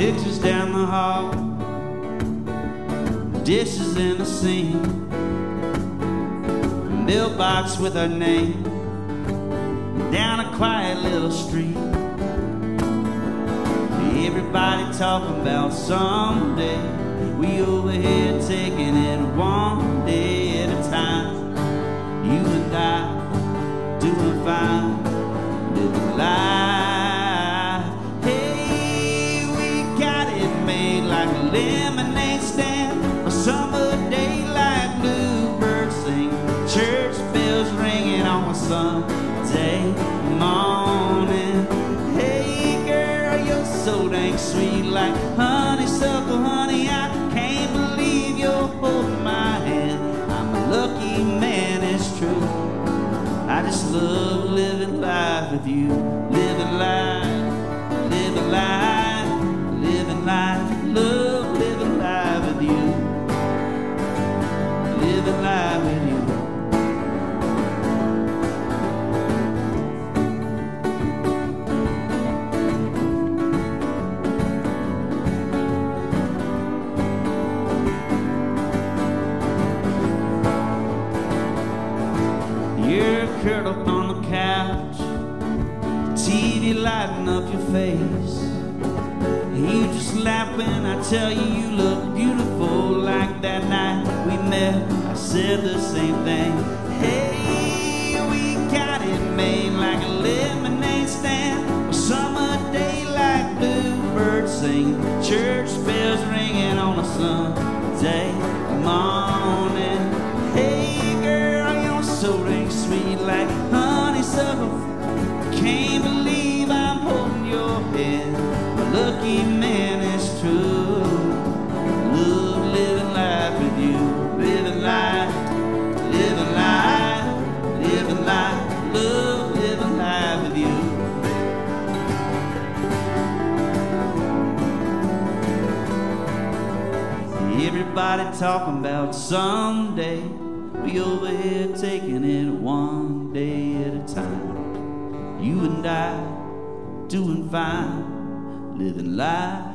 Pictures down the hall, dishes in the sink, mailbox with her name, down a quiet little street. Everybody talking about someday. We over here taking it one day at a time. You and I doing fine, living life. Lemonade stand. Summer day like bluebirds sing. Church bells ringing on a Sunday morning. Hey, girl, you're so dang sweet like honeysuckle, honey. I can't believe you're holding my hand. I'm a lucky man, it's true. I just love living life with you. Living life, living life, Life with you. You're curled up on the couch, TV lighting up your face. You just laugh when I tell you you look beautiful like that night I said the same thing. Hey, we got it made like a lemonade stand. A summer day like bluebirds sing. Church bells ringing on a Sunday Everybody talking about someday. We over here taking it one day at a time. You and I doing fine, living life.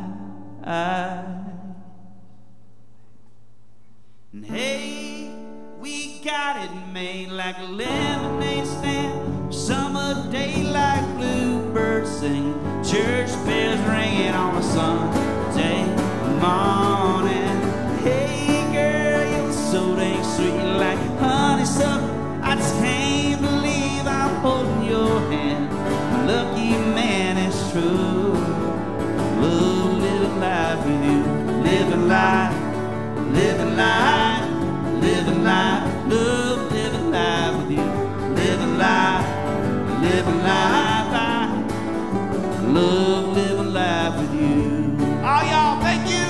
And hey, we got it made like a lemonade stand. Summer day like bluebirds sing. Church bells ringing on a Sunday living life, living life. Love living life with you, living life, living life. I love living life with you. All y'all, thank you.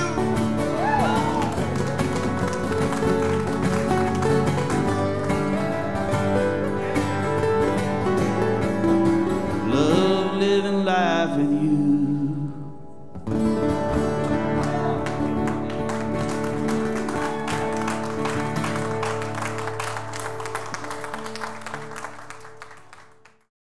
Love living life with you.